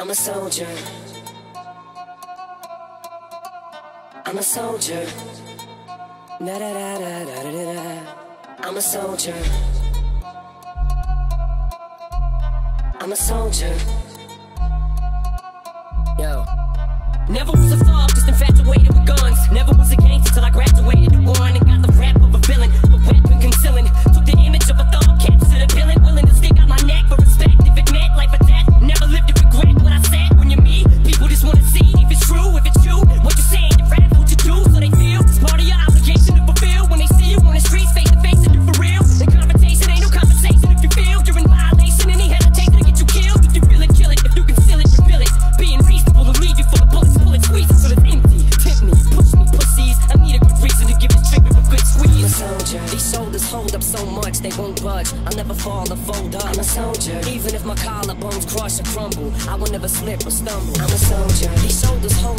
I'm a soldier. I'm a soldier. Da da da da da da da. I'm a soldier. I'm a soldier. Yo. Never was a fob, just infatuated with guns. Never was a gangster till I Up so much they won't budge. I'll never fall or fold up. I'm a soldier. Even if my collarbones crush or crumble, I will never slip or stumble. I'm a soldier. These shoulders hold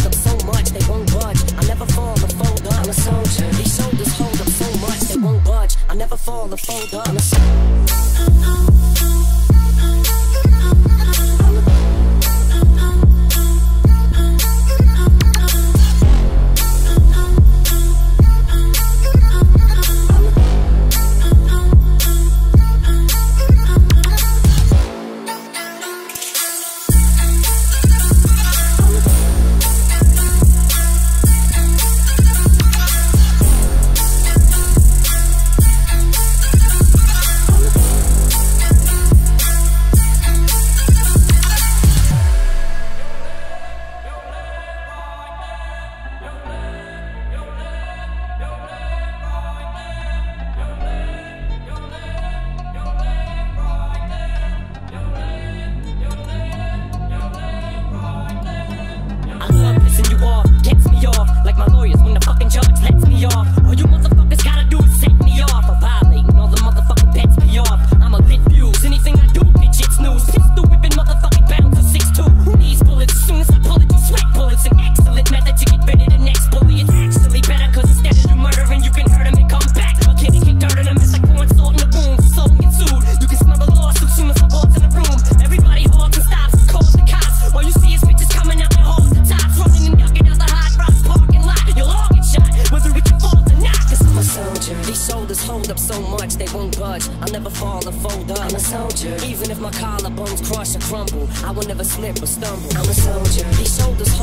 soldier. These shoulders hold up so much they won't budge. I'll never fall or fold up. I'm a soldier. Even if my collarbones crush or crumble, I will never slip or stumble. I'm a soldier. These shoulders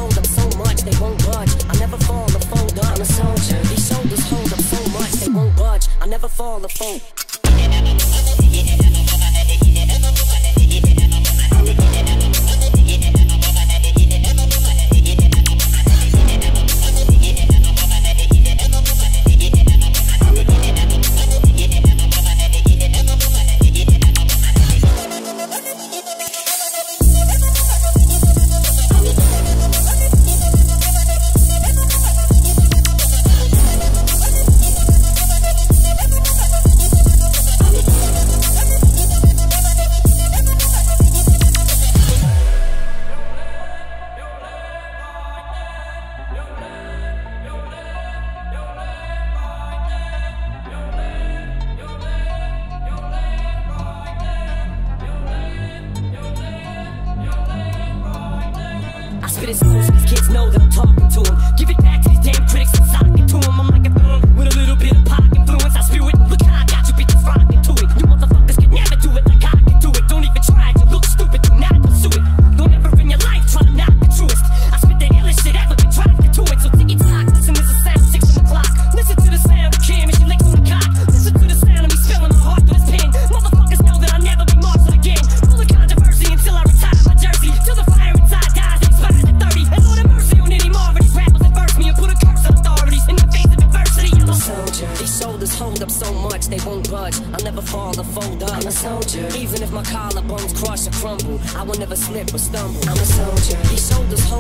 up so much they won't budge. I'll never fall or fold up. I'm a soldier. Even if my collarbones crush or crumble, I will never slip or stumble. I'm a soldier. These shoulders hold